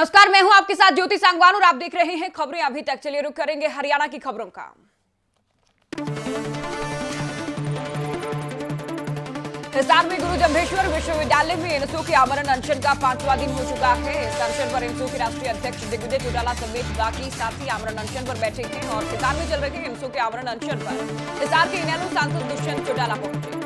नमस्कार, मैं हूँ आपके साथ ज्योति सांगवान और आप देख रहे हैं खबरें अभी तक। चलिए रुक करेंगे हरियाणा की खबरों का। हिसार में गुरु जम्भेश्वर विश्वविद्यालय में एनएसओ के आमरण अनशन का पांचवा दिन हो चुका है। इस अनशन पर एनएसओ के राष्ट्रीय अध्यक्ष दिग्विजय चौटाला समेत बाकी साथी आमरण अनशन पर बैठे हैं और हिसार में चल रहे एनएसओ के आमरण अनशन पर। हिसार के इनैलो सांसद दुष्यंत चौटाला पहुँचे।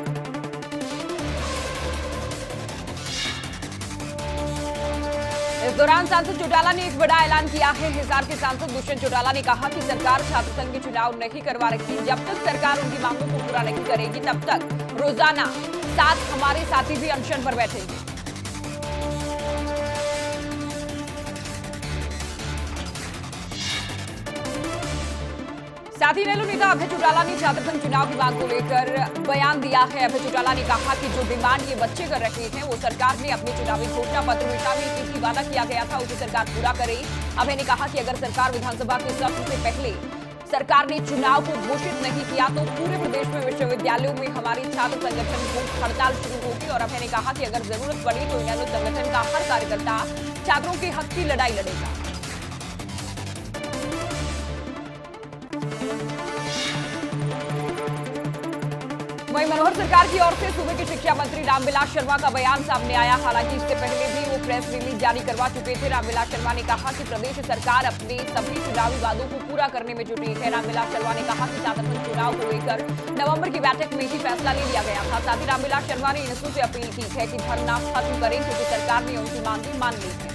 दौरान सांसद चौटाला ने एक बड़ा ऐलान किया है। हिसार के सांसद दुष्यंत चौटाला ने कहा कि सरकार छात्र संघ के चुनाव नहीं करवा रखी जब तक सरकार उनकी मांगों को पूरा नहीं करेगी, तब तक रोज़ाना साथ हमारे साथी भी अनशन पर बैठेंगे। नेहरू नेता अभय चौटाला ने संघ चुनाव की मांग को लेकर बयान दिया है। अभय चौटाला ने कहा कि जो डिमांड ये बच्चे कर रहे हैं, वो सरकार ने अपने चुनावी घोषणा पत्र में शामिल की थी, वादा किया गया था, उसे सरकार पूरा करे। अभय ने कहा कि अगर सरकार विधानसभा के सत्र से पहले सरकार ने चुनाव को घोषित नहीं किया तो पूरे प्रदेश में विश्वविद्यालयों में हमारी छात्र संगठन भूख हड़ताल शुरू होगी। और अभय ने कहा कि अगर ज़रूरत पड़ी तो इनेलो संगठन का हर कार्यकर्ता छात्रों के हक की लड़ाई लड़ेगा। वहीं मनोहर सरकार की ओर से सूबे के शिक्षा मंत्री रामविलास शर्मा का बयान सामने आया। हालाँकि इससे पहले भी वो प्रेस रिलीज़ जारी करवा चुके थे। रामविलास शर्मा ने कहा कि प्रदेश सरकार अपने सभी चुनावी वादों को पूरा करने में जुटी है। रामविलास शर्मा ने कहा कि छात्रसंघ चुनाव को लेकर नवंबर की बैठक में ही फैसला ले लिया गया था। साथ ही रामविलास शर्मा ने इनसू से अपील की है कि धरना खत्म करें, क्योंकि सरकार ने उनकी मांगे मान ली है।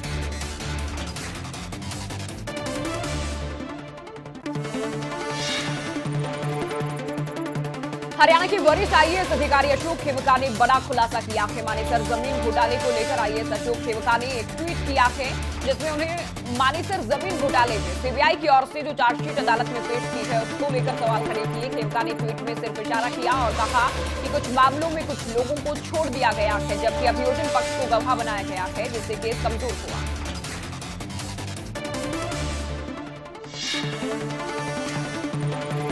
हरियाणा के वरिष्ठ आईएएस अधिकारी अशोक खेमका ने बड़ा खुलासा किया। है मानेसर ज़मीन घोटाले को लेकर आईएएस अशोक खेमका ने एक ट्वीट किया है, जिसमें उन्हें मानेसर ज़मीन घोटाले में सीबीआई की ओर से जो चार्जशीट अदालत में पेश की है, उसको लेकर सवाल खड़े किए। खेमका ने ट्वीट में सिर्फ़ इशारा किया और कहा कि कुछ मामलों में कुछ लोगों को छोड़ दिया गया है, जबकि अभियोजन पक्ष को गवाह बनाया गया है, जिससे केस कमज़ोर हुआ।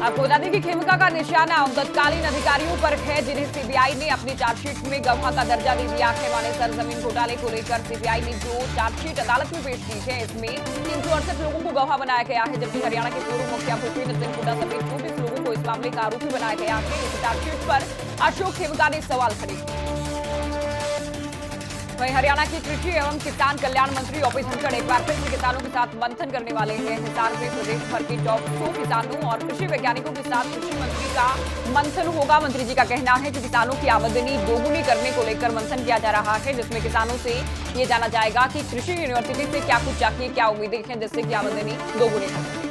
आपको बता दें कि खेमका का निशाना। उन तत्कालीन अधिकारियों पर है जिन्हें सीबीआई ने अपनी चार्जशीट में गवाह का दर्जा दे दिया। है वाले सरजमीन घोटाले को लेकर सीबीआई ने जो चार्जशीट अदालत में पेश की है, इसमें तीन सौ अड़सठ लोगों को गवाह बनाया गया है, जबकि हरियाणा के पूर्व मुखिया भूपेंद्र सिंह हुडा समेत चौबीस लोगों को इस मामले का आरोपी बनाया गया है। इस चार्जशीट पर अशोक खेमका ने सवाल खड़े किए। वहीं हरियाणा के कृषि एवं किसान कल्याण मंत्री ओपी धनखड़ एक बार फिर से किसानों के साथ मंथन करने वाले हैं। हिसार में प्रदेश भर के टॉप सौ किसानों और कृषि वैज्ञानिकों के साथ कृषि मंत्री का मंथन होगा। मंत्री जी का कहना है कि किसानों की आमदनी दोगुनी करने को लेकर मंथन किया जा रहा है, जिसमें किसानों से ये जाना जाएगा कि कृषि यूनिवर्सिटी से क्या कुछ चाहिए, क्या उम्मीदें हैं, जिससे कि आमदनी दोगुनी हो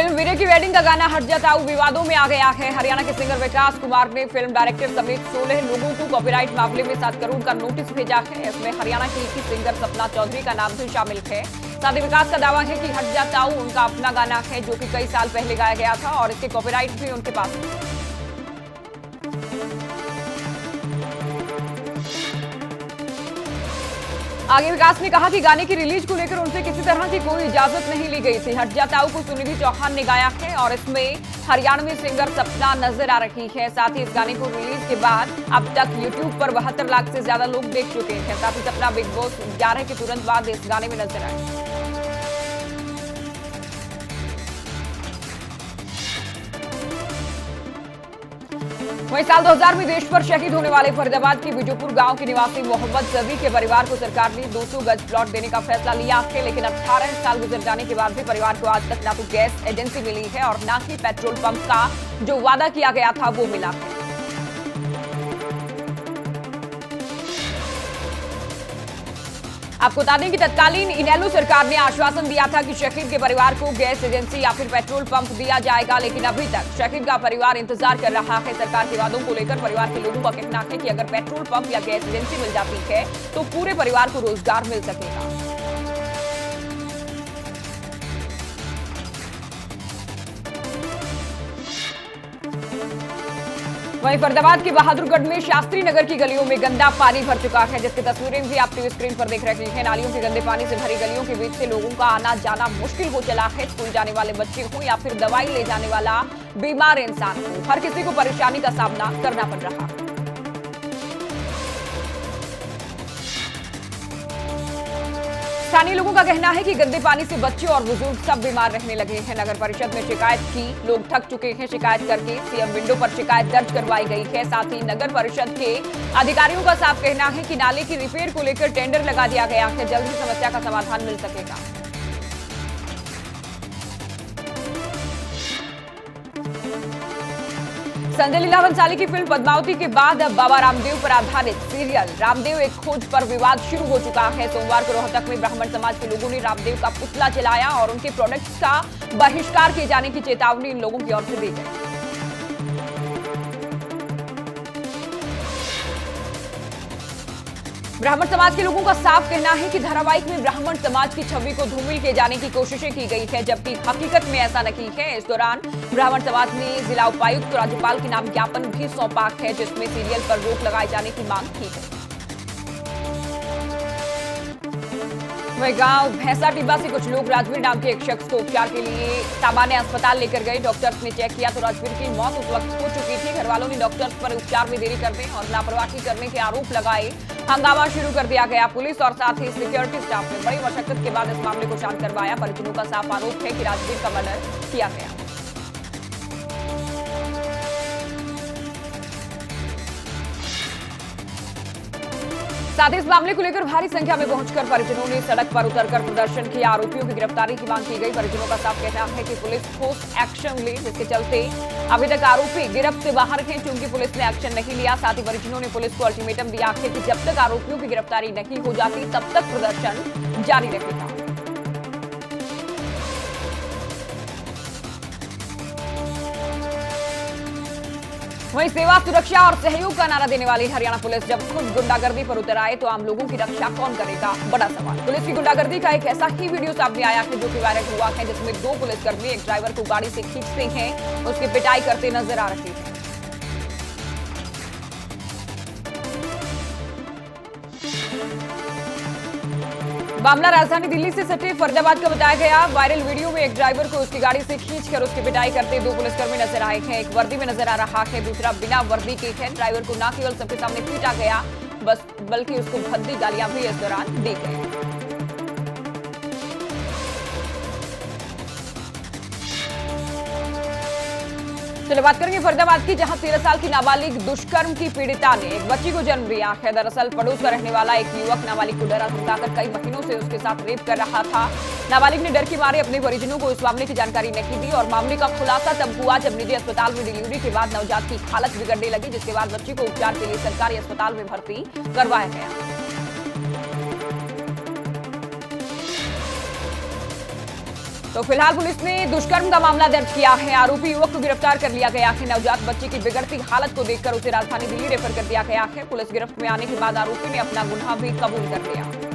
फ़िल्म वीरे की वेडिंग का गाना हट जाताऊ विवादों में आ गया है। हरियाणा के सिंगर विकास कुमार ने फ़िल्म डायरेक्टर समेत 16 लोगों को कॉपीराइट मामले में सात करोड़ का नोटिस भेजा है। इसमें हरियाणा की एक ही सिंगर सपना चौधरी का नाम भी शामिल है। साथ ही विकास का दावा है कि हट जाताऊ उनका अपना गाना है, जो की कई साल पहले गाया गया था और इसके कॉपीराइट भी उनके पास है। आगे विकास ने कहा कि गाने की रिलीज़ को लेकर उनसे किसी तरह की कोई इजाज़त नहीं ली गई थी। हट जाताऊ को सुनिधि चौहान ने गाया है और इसमें हरियाणवी सिंगर सपना नज़र आ रही है। साथ ही इस गाने को रिलीज़ के बाद अब तक यूट्यूब पर बहत्तर लाख से ज़्यादा लोग देख चुके हैं। साथ ही सपना बिग बॉस ग्यारह के तुरंत बाद इस गाने में नज़र आए। वहीं साल 2000 में देश पर शहीद होने वाले फरीदाबाद के बिजोपुर गाँव के निवासी मोहम्मद जबी के परिवार को सरकार ने 200 गज प्लॉट देने का फैसला लिया। है लेकिन 18 साल गुजर जाने के बाद भी परिवार को आज तक ना तो गैस एजेंसी मिली है और ना ही पेट्रोल पंप का जो वादा किया गया था, वो मिला है। आपको बता दें कि तत्कालीन इनेलो सरकार ने आश्वासन दिया था कि शहीद के परिवार को गैस एजेंसी या फिर पेट्रोल पंप दिया जाएगा, लेकिन अभी तक शहीद का परिवार इंतज़ार कर रहा है। सरकार के वादों को लेकर परिवार के लोगों का कहना है कि अगर पेट्रोल पंप या गैस एजेंसी मिल जाती है तो पूरे परिवार को रोज़गार मिल सकेगा। वहीं फरदाबाद के बहादुरगढ़ में शास्त्री नगर की गलियों में गंदा पानी भर चुका है, जिसकी तस्वीरें भी आप टीवी स्क्रीन पर देख रहे हैं। नालियों के गंदे पानी से भरी गलियों के बीच से लोगों का आना जाना मुश्किल हो चला है। स्कूल जाने वाले बच्चे हो या फिर दवाई ले जाने वाला बीमार इंसान हो, हर किसी को परेशानी का सामना करना पड़ रहा है। स्थानीय लोगों का कहना है कि गंदे पानी से बच्चे और बुज़ुर्ग सब बीमार रहने लगे हैं। नगर परिषद में शिकायत की। लोग थक चुके हैं शिकायत करके। सीएम विंडो पर शिकायत दर्ज करवाई गई है। साथ ही नगर परिषद के अधिकारियों का साफ़ कहना है कि नाले की रिपेयर को लेकर टेंडर लगा दिया गया है। जल्द ही समस्या का समाधान मिल सकेगा। संजय लीला बंसाली की फ़िल्म पद्मावती के बाद अब बाबा रामदेव पर आधारित सीरियल रामदेव एक खोज पर विवाद शुरू हो चुका है। सोमवार को रोहतक में ब्राह्मण समाज के लोगों ने रामदेव का पुतला चलाया और उनके प्रोडक्ट्स का बहिष्कार किए जाने की चेतावनी इन लोगों की ओर से दी गई। ब्राह्मण समाज के लोगों का साफ़ कहना है कि धारावाहिक में ब्राह्मण समाज की छवि को धूमिल किए जाने की कोशिशें की गई है, जबकि हकीकत में ऐसा नहीं है। इस दौरान ब्राह्मण समाज ने जिला उपायुक्त राज्यपाल के नाम ज्ञापन भी सौंपा है, जिसमें सीरियल पर रोक लगाए जाने की मांग की गई वही गाँव भैंसा डिब्बा से कुछ लोग राजवीर नाम के एक शख्स को उपचार के लिए सामान्य अस्पताल लेकर गए। डॉक्टर्स ने चेक किया तो राजवीर की मौत उस वक्त हो चुकी थी। घर वालों ने डॉक्टर्स पर उपचार में देरी करने और लापरवाही करने के आरोप लगाए। हंगामा शुरू कर दिया गया पुलिस और साथ ही सिक्योरिटी स्टाफ ने बड़ी मशक्कत के बाद इस मामले को शांत करवाया। परिजनों का साफ़ आरोप है की राजवीर का मर्डर किया गया। साथ ही इस मामले को लेकर भारी संख्या में पहुंचकर परिजनों ने सड़क पर उतरकर प्रदर्शन किया। आरोपियों की गिरफ्तारी की मांग की गई। परिजनों का साफ़ कहना है कि पुलिस ठोस एक्शन ले, जिसके चलते अभी तक आरोपी गिरफ्त से बाहर थे, चूँकि पुलिस ने एक्शन नहीं लिया। साथ ही परिजनों ने पुलिस को अल्टीमेटम दिया है कि जब तक आरोपियों की गिरफ्तारी नहीं हो जाती, तब तक प्रदर्शन जारी रहेगा। वहीं सेवा, सुरक्षा और सहयोग का नारा देने वाली हरियाणा पुलिस जब खुद गुंडागर्दी पर उतर आए तो आम लोगों की रक्षा कौन करेगा? बड़ा सवाल। पुलिस की गुंडागर्दी का एक ऐसा ही वीडियो सामने आया है जो कि वायरल हुआ है, जिसमें दो पुलिसकर्मी एक ड्राइवर को गाड़ी से खींचते हैं, उसकी पिटाई करते नज़र आ रहे हैं। मामला राजधानी दिल्ली से सटे फरीदाबाद का बताया गया। वायरल वीडियो में एक ड्राइवर को उसकी गाड़ी से खींचकर उसकी पिटाई करते दो पुलिसकर्मी नज़र आए हैं। एक वर्दी में नज़र आ रहा है, दूसरा बिना वर्दी के है। ड्राइवर को न केवल सबके सामने पीटा गया, बस बल्कि उसको भद्दी गालियाँ भी इस दौरान दी गई। चलो बात करेंगे फरीदाबाद की, जहाँ तेरह साल की नाबालिग दुष्कर्म की पीड़िता ने एक बच्ची को जन्म दिया। है दरअसल पड़ोस का रहने वाला एक युवक नाबालिग को डरा धमकाकर कई महीनों से उसके साथ रेप कर रहा था। नाबालिग ने डर के मारे अपने परिजनों को इस मामले की जानकारी नहीं दी और मामले का खुलासा तब हुआ जब निजी अस्पताल में डिलीवरी के बाद नवजात की हालत बिगड़ने लगी, जिसके बाद बच्ची को उपचार के लिए सरकारी अस्पताल में भर्ती करवाया गया। तो फ़िलहाल पुलिस ने दुष्कर्म का मामला दर्ज किया है। आरोपी युवक को गिरफ़्तार कर लिया गया है। नवजात बच्चे की बिगड़ती हालत को देखकर उसे राजधानी दिल्ली रेफर कर दिया गया है। पुलिस गिरफ्त में आने के बाद आरोपी ने अपना गुनाह भी कबूल कर लिया।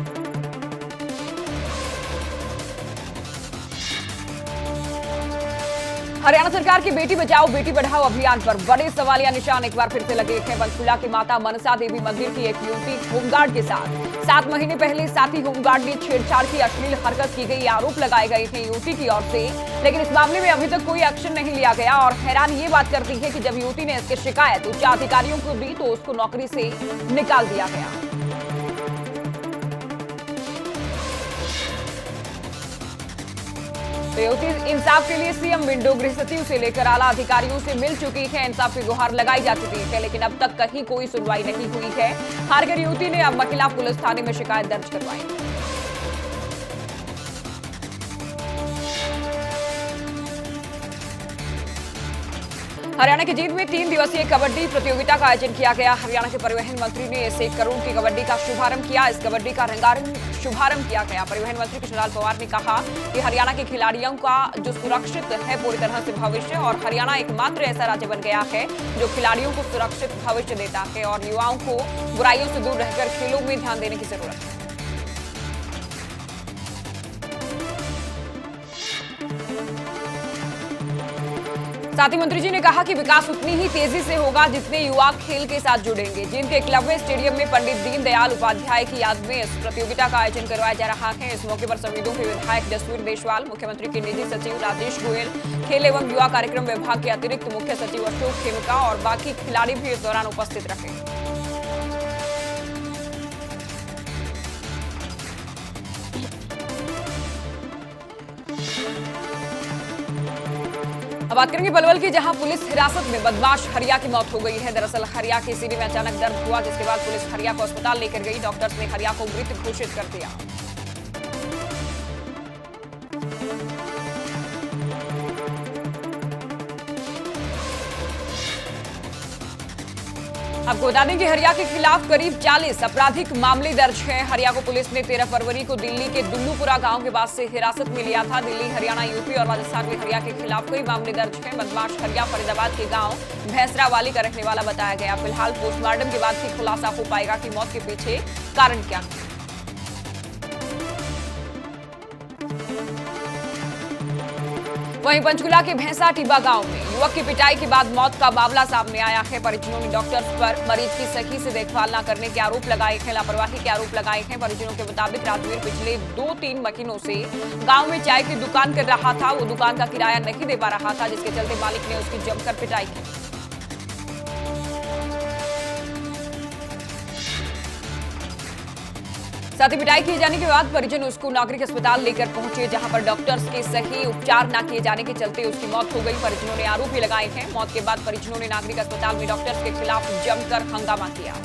हरियाणा सरकार की बेटी बचाओ, बेटी पढ़ाओ अभियान पर बड़े सवालिया निशान एक बार फिर से लगे हैं। पंचकुला की माता मनसा देवी मंदिर की एक युवती होमगार्ड के साथ। सात महीने पहले साथी होमगार्ड ने छेड़छाड़ की अश्लील हरकत की गई, आरोप लगाए गए थे युवती की ओर से। लेकिन इस मामले में अभी तक कोई एक्शन नहीं लिया गया और हैरान ये बात करती है कि जब युवती ने इसकी शिकायत उच्च अधिकारियों को दी तो उसको नौकरी से निकाल दिया गया। युवती इंसाफ के लिए सीएम विंडो गृह सचिव से लेकर आला अधिकारियों से मिल चुकी है। इंसाफ की गुहार लगाई जा चुकी है, लेकिन अब तक कहीं कोई सुनवाई नहीं हुई है। हारगर युवती ने अब महिला पुलिस थाने में शिकायत दर्ज करवाई। हरियाणा की जीत में तीन दिवसीय कबड्डी प्रतियोगिता का आयोजन किया गया। हरियाणा के परिवहन मंत्री ने इस एक करोड़ की कबड्डी का शुभारंभ किया। इस कबड्डी का रंगारंग शुभारंभ किया गया। परिवहन मंत्री कृष्णलाल पवार ने कहा कि हरियाणा के खिलाड़ियों का जो सुरक्षित है, पूरी तरह से भविष्य, और हरियाणा एकमात्र ऐसा राज्य बन गया है जो खिलाड़ियों को सुरक्षित भविष्य देता है, और युवाओं को बुराइयों से दूर रहकर खेलों में ध्यान देने की ज़रूरत है। साथ ही मंत्री जी ने कहा कि विकास उतनी ही तेज़ी से होगा जितने युवा खेल के साथ जुड़ेंगे। जिनके एकलव्य स्टेडियम में पंडित दीनदयाल उपाध्याय की याद में इस प्रतियोगिता का आयोजन करवाया जा रहा है। इस मौके पर संविदों के विधायक जसवीर देशवाल, मुख्यमंत्री के निजी सचिव राजेश गोयल, खेल एवं युवा कार्यक्रम विभाग के अतिरिक्त मुख्य सचिव अशोक खेमका और बाकी खिलाड़ी भी इस दौरान उपस्थित रहे। अब बात करेंगे पलवल की, जहाँ पुलिस हिरासत में बदमाश हरिया की मौत हो गई है। दरअसल हरिया के सीने में अचानक दर्द हुआ, जिसके बाद पुलिस हरिया को अस्पताल लेकर गई। डॉक्टर्स ने हरिया को मृत घोषित कर दिया। आपको बता दें कि हरिया के खिलाफ करीब 40 आपराधिक मामले दर्ज हैं। हरिया को पुलिस ने 13 फरवरी को दिल्ली के दुल्लूपुरा गाँव के पास से हिरासत में लिया था। दिल्ली, हरियाणा, यूपी और राजस्थान में हरिया के खिलाफ कई मामले दर्ज हैं। बदमाश हरिया फरीदाबाद के गाँव भैंसरा वाली का रहने वाला बताया गया। फ़िलहाल पोस्टमार्टम के बाद ही खुलासा हो पाएगा कि मौत के पीछे कारण क्या है। वहीं पंचकुला के भैंसा टिब्बा गाँव में युवक की पिटाई के बाद मौत का मामला सामने आया है। परिजनों ने डॉक्टर्स पर मरीज़ की सही से देखभाल न करने के आरोप लगाए हैं। लापरवाही के आरोप लगाए हैं। परिजनों के मुताबिक राजवीर पिछले दो तीन महीनों से गाँव में चाय की दुकान कर रहा था। वो दुकान का किराया नहीं दे पा रहा था, जिसके चलते मालिक ने उसकी जमकर पिटाई की। साथ ही पिटाई किए जाने के बाद परिजन उसको नागरिक अस्पताल लेकर पहुँचे, जहाँ पर डॉक्टर्स के सही उपचार न किए जाने के चलते उसकी मौत हो गई। परिजनों ने आरोप भी लगाए हैं। मौत के बाद परिजनों ने नागरिक अस्पताल में डॉक्टर्स के खिलाफ जमकर हंगामा किया।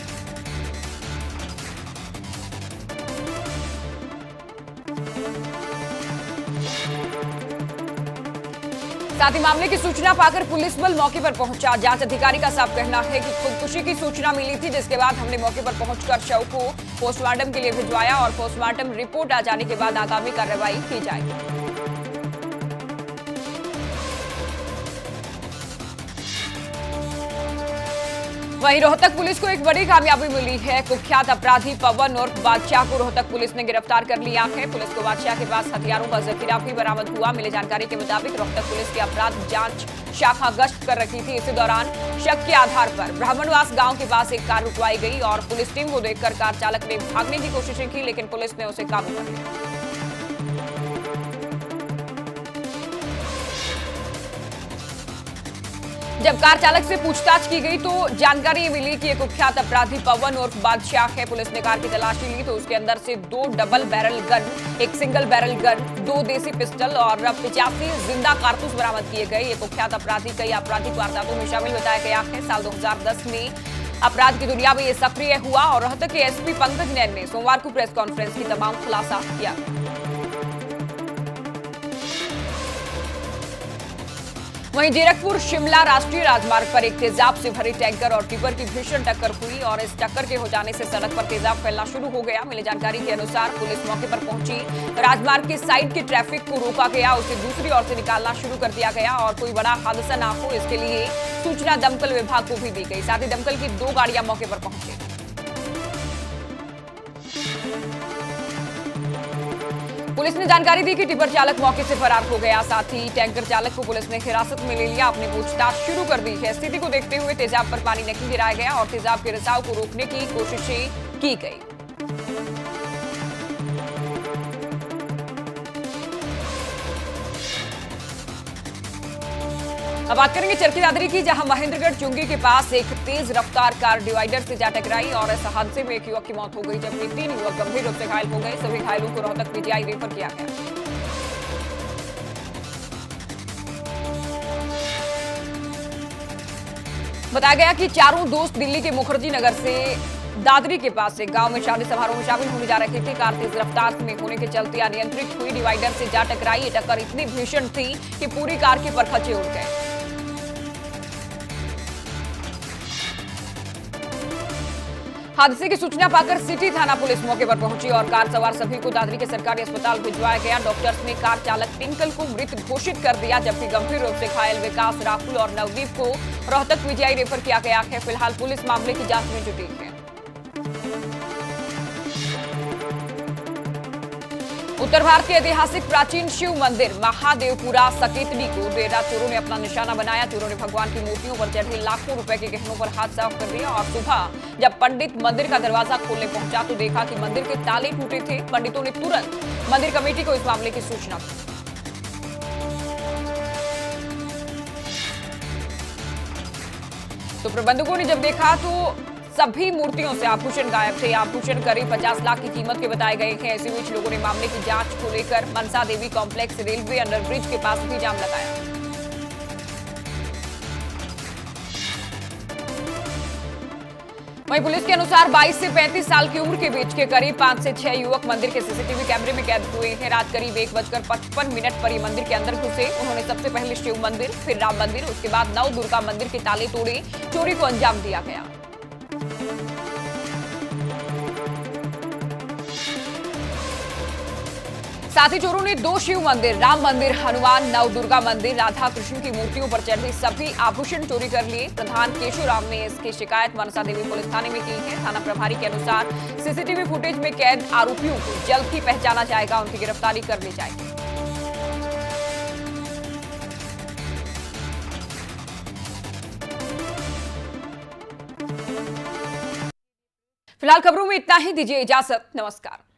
साथ ही मामले की सूचना पाकर पुलिस बल मौके पर पहुँचा। जाँच अधिकारी का साफ़ कहना है कि खुदकुशी की सूचना मिली थी, जिसके बाद हमने मौके पर पहुंचकर शव को पोस्टमार्टम के लिए भिजवाया और पोस्टमार्टम रिपोर्ट आ जाने के बाद आगामी कार्रवाई की जाएगी। वहीं रोहतक पुलिस को एक बड़ी कामयाबी मिली है। कुख्यात अपराधी पवन और बादशाह को रोहतक पुलिस ने गिरफ़्तार कर लिया है। पुलिस को बादशाह के पास हथियारों का जखीरा भी बरामद हुआ। मिली जानकारी के मुताबिक रोहतक पुलिस की अपराध जाँच शाखा गश्त कर रखी थी। इसी दौरान शक के आधार पर ब्राह्मणवास गाँव के पास एक कार रुकवाई गई और पुलिस टीम को देखकर कार चालक ने भागने की कोशिश की, लेकिन पुलिस ने उसे काबू कर लिया। जब कार चालक से पूछताछ की गई तो जानकारी मिली कि एक कुख्यात अपराधी पवन और बादशाह है। पुलिस ने कार की तलाशी ली तो उसके अंदर से दो डबल बैरल गन, एक सिंगल बैरल गन, दो देसी पिस्टल और पिचासी ज़िंदा कारतूस बरामद किए गए। ये कुख्यात अपराधी कई आपराधिक वारदातों में शामिल बताया गया है। साल दो हज़ार दस में अपराध की दुनिया में ये सक्रिय हुआ और रोहतक के एसपी पंकज नैन ने सोमवार को प्रेस कॉन्फ्रेंस की तमाम खुलासा किया। वहीं जीरकपुर, शिमला राष्ट्रीय राजमार्ग पर एक तेजाब से भरे टैंकर और टिपर की भीषण टक्कर हुई और इस टक्कर के हो जाने से सड़क पर तेजाब फैलना शुरू हो गया। मिली जानकारी के अनुसार पुलिस मौके पर पहुँची। राजमार्ग के साइड के ट्रैफ़िक को रोका गया, उसे दूसरी ओर से निकालना शुरू कर दिया गया और कोई बड़ा हादसा ना हो, इसके लिए सूचना दमकल विभाग को भी दी गई। साथ ही दमकल की दो गाड़ियाँ मौके पर पहुँची। पुलिस ने जानकारी दी कि टिपर चालक मौके से फरार हो गया। साथ ही टैंकर चालक को पुलिस ने हिरासत में ले लिया। अपनी पूछताछ शुरू कर दी है। स्थिति को देखते हुए तेजाब पर पानी नहीं गिराया गया और तेजाब के रिसाव को रोकने की कोशिशें की गई। अब बात करेंगे चरखी दादरी की, जहाँ महेंद्रगढ़ चुंगी के पास एक तेज रफ्तार कार डिवाइडर से जा टकराई और इस हादसे में एक युवक की मौत हो गई, जबकि तीन युवक गंभीर रूप से घायल हो गए। सभी घायलों को रोहतक पीजीआई रेफर किया गया। बताया गया कि चारों दोस्त दिल्ली के मुखर्जी नगर से दादरी के पास से गाँव में शादी समारोह में शामिल होने जा रहे थे। कार तेज रफ्तार में होने के चलते अनियंत्रित हुई डिवाइडर से जा टकराई। टक्कर इतनी भीषण थी कि पूरी कार के परखचे उड़ गए। हादसे की सूचना पाकर सिटी थाना पुलिस मौके पर पहुँची और कार सवार सभी को दादरी के सरकारी अस्पताल भिजवाया गया। डॉक्टर्स ने कार चालक टिंकल को मृत घोषित कर दिया, जबकि गंभीर रूप से घायल विकास राहुल और नवदीप को रोहतक पीजीआई रेफर किया गया। है फ़िलहाल पुलिस मामले की जाँच में जुटी है। उत्तर भारत के ऐतिहासिक प्राचीन शिव मंदिर, महादेवपुरा सकेतनी को डेरा चोरों ने अपना निशाना बनाया। चोरों ने भगवान की मूर्तियों पर चढ़े लाखों रुपए के गहनों पर हाथ साफ़ कर दिया और सुबह जब पंडित मंदिर का दरवाज़ा खोलने पहुँचा तो देखा कि मंदिर के ताले टूटे थे। पंडितों ने तुरंत मंदिर कमेटी को इस मामले की सूचना दी। तो प्रबंधकों ने जब देखा तो सभी मूर्तियों से आभूषण गायब थे। आभूषण करीब 50 लाख की कीमत के बताए गए हैं। इसी बीच लोगों ने मामले की जाँच को लेकर Mansa Devi complex railway underbridge के पास भी जाम लगाया। वहीं पुलिस के अनुसार 22 से 35 साल की उम्र के बीच के करीब पाँच से छह युवक मंदिर के सीसीटीवी कैमरे में कैद हुए हैं। रात करीब एक बजकर पचपन मिनट पर ये मंदिर के अंदर घुसे। उन्होंने सबसे पहले शिव मंदिर, फिर राम मंदिर, उसके बाद नव दुर्गा मंदिर के ताले तोड़े। चोरी को अंजाम दिया गया। साथ ही चोरों ने दो शिव मंदिर, राम मंदिर, हनुमान, नव दुर्गा मंदिर राधा कृष्ण की मूर्तियों पर चढ़े सभी आभूषण चोरी कर लिए। प्रधान केशुराम ने इसकी शिकायत मनसा देवी पुलिस थाने में की है। थाना प्रभारी के अनुसार सीसीटीवी फुटेज में कैद आरोपियों को जल्द ही पहचाना जाएगा। उनकी गिरफ्तारी कर ली जाएगी। फ़िलहाल खबरों में इतना ही। दीजिए इजाज़त। नमस्कार।